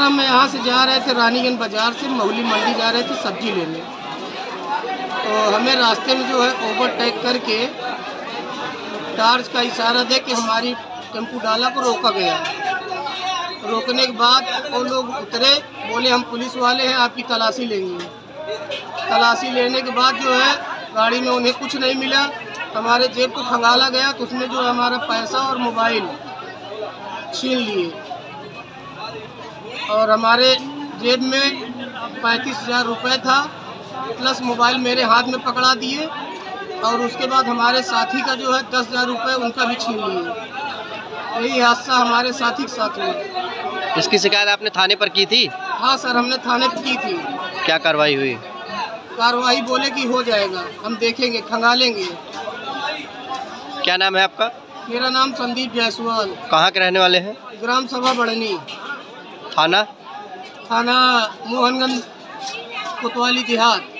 हम यहाँ से जा रहे थे रानीगंज बाज़ार से, महुली मंडी जा रहे थे सब्ज़ी लेने। तो हमें रास्ते में जो है ओवरटेक करके टार्च का इशारा दे के हमारी टेंपू डाला को रोका गया। रोकने के बाद वो लोग उतरे, बोले, हम पुलिस वाले हैं, आपकी तलाशी लेंगे। तलाशी लेने के बाद जो है गाड़ी में उन्हें कुछ नहीं मिला। हमारे जेब को खंगाला गया तो उसमें जो हमारा पैसा और मोबाइल छीन लिए। और हमारे जेब में पैंतीस हज़ार रुपये था प्लस मोबाइल मेरे हाथ में पकड़ा दिए और उसके बाद हमारे साथी का जो है दस हज़ार रुपये उनका भी छीन लिए। यही हादसा हमारे साथी के साथ हुआ। इसकी शिकायत आपने थाने पर की थी? हाँ सर हमने थाने पर की थी। क्या कार्रवाई हुई? कार्रवाई बोले कि हो जाएगा हम देखेंगे खंगालेंगे। क्या नाम है आपका? मेरा नाम संदीप जायसवाल। कहाँ के रहने वाले हैं? ग्राम सभा बढ़नी थाना? थाना मोहनगंज कोतवाली देहात